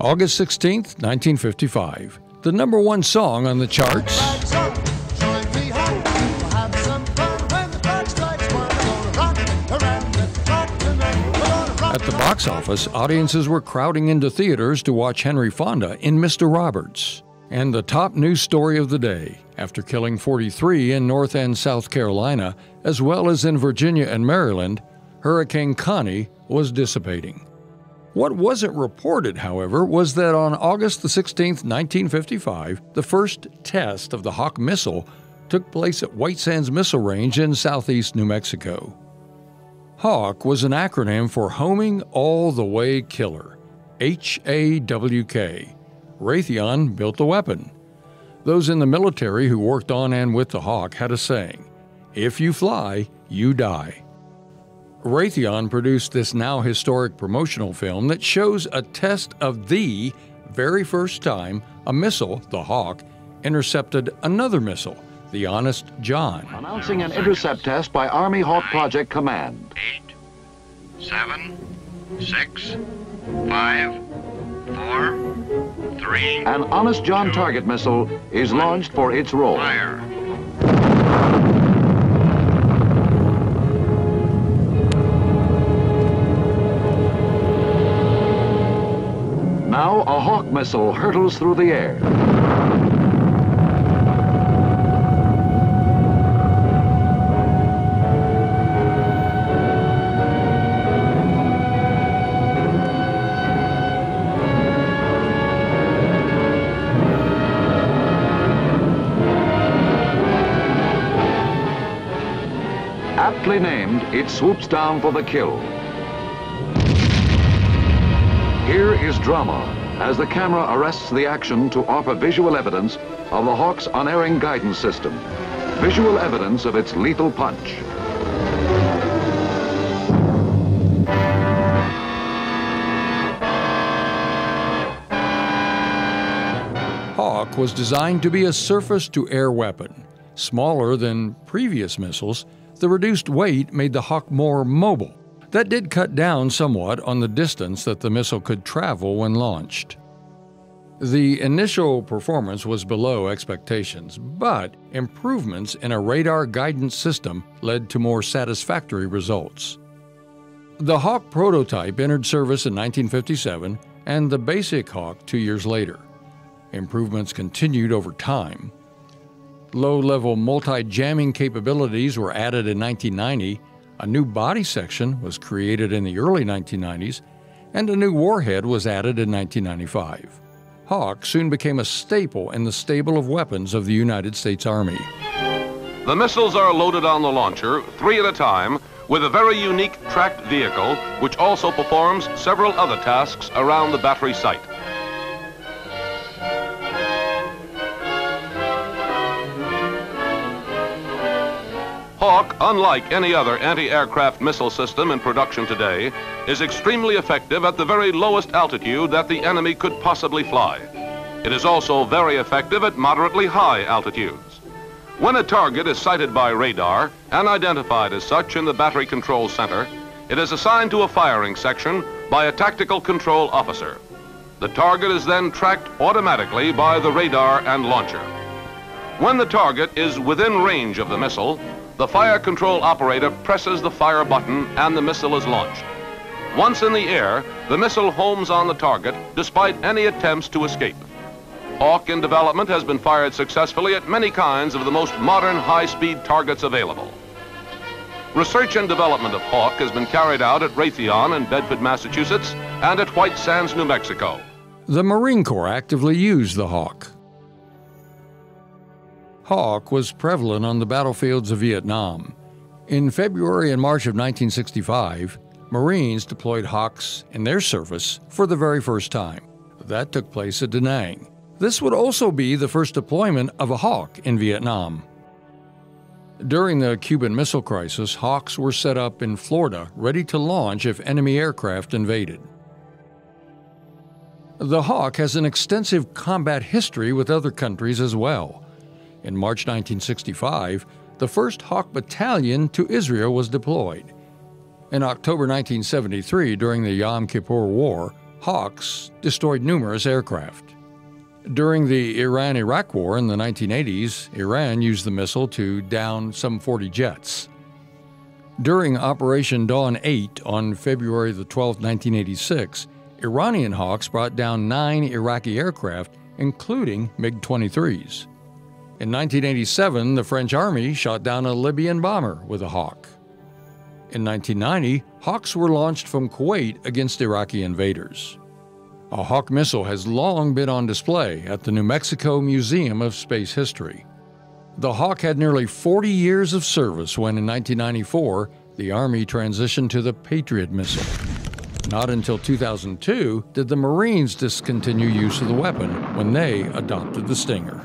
August 16th, 1955. The number one song on the charts. At the box office, audiences were crowding into theaters to watch Henry Fonda in Mr. Roberts. And the top news story of the day after killing 43 in North and South Carolina, as well as in Virginia and Maryland, Hurricane Connie was dissipating. What wasn't reported, however, was that on August 16, 1955, the first test of the Hawk missile took place at White Sands Missile Range in southeast New Mexico. HAWK was an acronym for Homing All the Way Killer, H A W K. Raytheon built the weapon. Those in the military who worked on and with the Hawk had a saying if you fly, you die. Raytheon produced this now historic promotional film that shows a test of the very first time a missile, the Hawk, intercepted another missile, the Honest John. Announcing an intercept test by Army Hawk Project Command. Eight, seven, six, five, four, three. An Honest John two, target missile is launched for its role. Fire. A Hawk missile hurtles through the air. Aptly named, it swoops down for the kill. Here is drama as the camera arrests the action to offer visual evidence of the Hawk's unerring guidance system. Visual evidence of its lethal punch. Hawk was designed to be a surface to air weapon. Smaller than previous missiles, the reduced weight made the Hawk more mobile. That did cut down somewhat on the distance that the missile could travel when launched. The initial performance was below expectations, but improvements in a radar guidance system led to more satisfactory results. The Hawk prototype entered service in 1957 and the basic Hawk two years later. Improvements continued over time. Low level multi jamming capabilities were added in 1990, a new body section was created in the early 1990s, and a new warhead was added in 1995. Hawk soon became a staple in the stable of weapons of the United States Army. The missiles are loaded on the launcher, three at a time, with a very unique tracked vehicle, which also performs several other tasks around the battery site. Hawk, unlike any other anti-aircraft missile system in production today, is extremely effective at the very lowest altitude that the enemy could possibly fly. It is also very effective at moderately high altitudes. When a target is sighted by radar and identified as such in the battery control center, it is assigned to a firing section by a tactical control officer. The target is then tracked automatically by the radar and launcher. When the target is within range of the missile, the fire control operator presses the fire button and the missile is launched. Once in the air, the missile homes on the target despite any attempts to escape. Hawk in development has been fired successfully at many kinds of the most modern high-speed targets available. Research and development of Hawk has been carried out at Raytheon in Bedford, Massachusetts, and at White Sands, New Mexico. The Marine Corps actively used the Hawk. Hawk was prevalent on the battlefields of Vietnam. In February and March of 1965, Marines deployed Hawks in their service for the very first time. That took place at Da Nang. This would also be the first deployment of a Hawk in Vietnam. During the Cuban Missile Crisis, Hawks were set up in Florida, ready to launch if enemy aircraft invaded. The Hawk has an extensive combat history with other countries as well. In March 1965, the 1st Hawk Battalion to Israel was deployed. In October 1973, during the Yom Kippur War, Hawks destroyed numerous aircraft. During the Iran Iraq War in the 1980s, Iran used the missile to down some 40 jets. During Operation Dawn 8 on February 12, 1986, Iranian Hawks brought down nine Iraqi aircraft, including MiG 23s. In 1987, the French Army shot down a Libyan bomber with a Hawk. In 1990, Hawks were launched from Kuwait against Iraqi invaders. A Hawk missile has long been on display at the New Mexico Museum of Space History. The Hawk had nearly 40 years of service when, in 1994, the Army transitioned to the Patriot missile. Not until 2002 did the Marines discontinue use of the weapon when they adopted the Stinger.